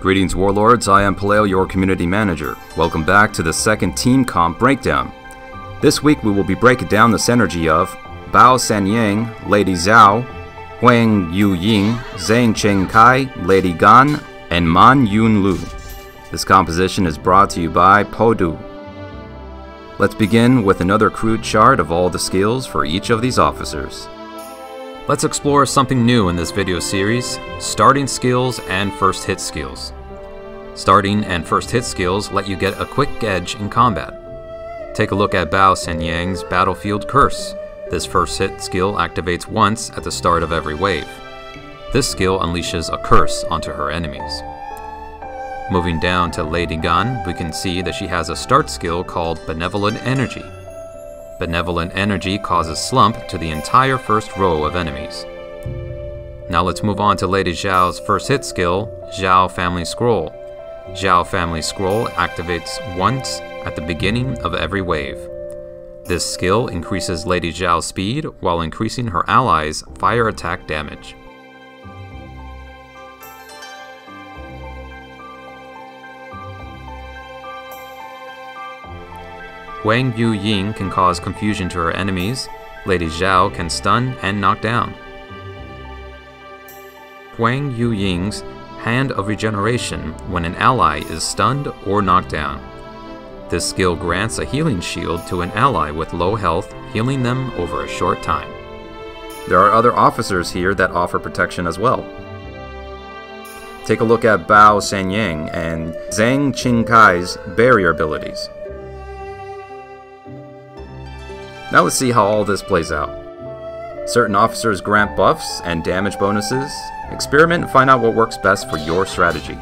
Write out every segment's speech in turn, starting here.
Greetings, Warlords. I am Paleo, your community manager. Welcome back to the second Team Comp Breakdown. This week we will be breaking down the synergy of Bao Sanniang, Lady Zhao, Huang Yue Ying, Zhang Xing Cai, Lady Gan, and Ma Yun Lu. This composition is brought to you by Podu. Let's begin with another crude chart of all the skills for each of these officers. Let's explore something new in this video series, starting skills and first hit skills. Starting and first hit skills let you get a quick edge in combat. Take a look at Bao Sanniang's Battlefield Curse. This first hit skill activates once at the start of every wave. This skill unleashes a curse onto her enemies. Moving down to Lady Gan, we can see that she has a start skill called Benevolent Energy. Benevolent Energy causes slump to the entire first row of enemies. Now let's move on to Lady Zhao's first hit skill, Zhao Family Scroll. Zhao Family Scroll activates once at the beginning of every wave. This skill increases Lady Zhao's speed while increasing her allies' fire attack damage. Huang Yue Ying can cause confusion to her enemies. Lady Zhao can stun and knock down. Huang Yue Ying's Hand of Regeneration when an ally is stunned or knocked down. This skill grants a healing shield to an ally with low health, healing them over a short time. There are other officers here that offer protection as well. Take a look at Bao Sanniang and Zhang Xing Cai's barrier abilities. Now let's see how all this plays out. Certain officers grant buffs and damage bonuses. Experiment and find out what works best for your strategy.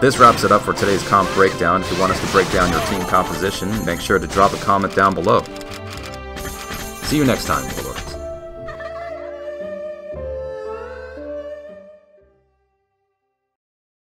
This wraps it up for today's comp breakdown. If you want us to break down your team composition, make sure to drop a comment down below. See you next time.